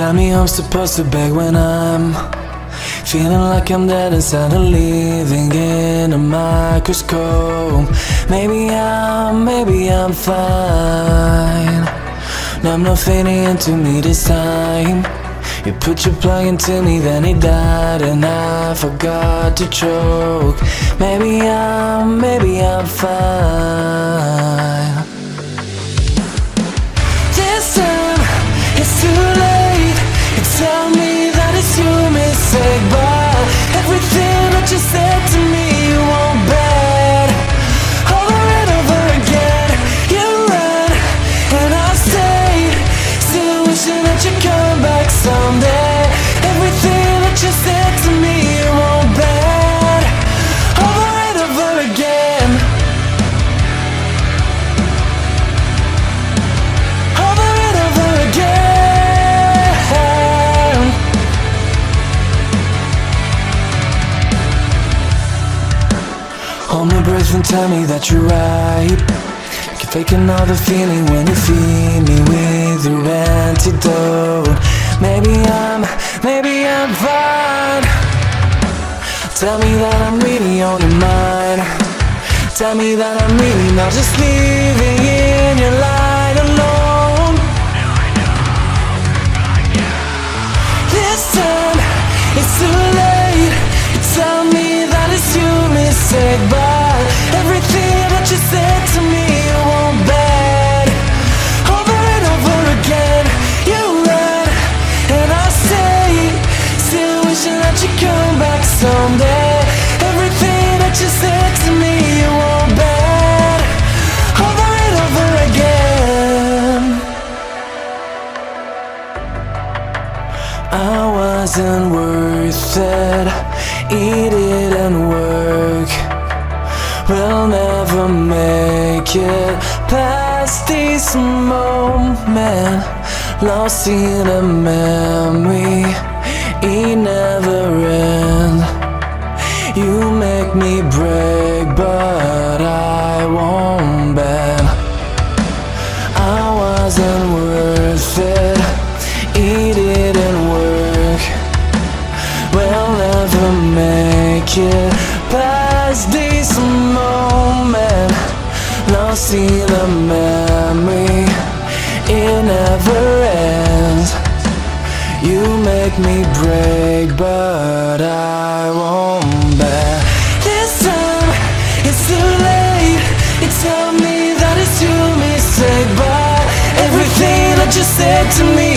tell me I'm supposed to beg when I'm Feeling like I'm dead inside of living in a microscope. Maybe I'm, maybe I'm fine. No, I'm not fading into me this time. You put your plug into me, then it died And I forgot to choke. Maybe I'm, maybe I'm fine Hold my breath and tell me that you're right. Keep faking all the feeling when you feed me with your antidote. Maybe I'm, maybe I'm fine. Tell me that I'm really on your mind Tell me that I'm really not just living in your light I wasn't worth it. Eat it didn't work. We'll never make it past this moment. Lost in a memory. It never ends. You make me break, but past this moment. Lost in a memory. It never ends. You make me break, but I won't bend. This time, it's too late. You tell me that it's your mistake, but everything that you said to me,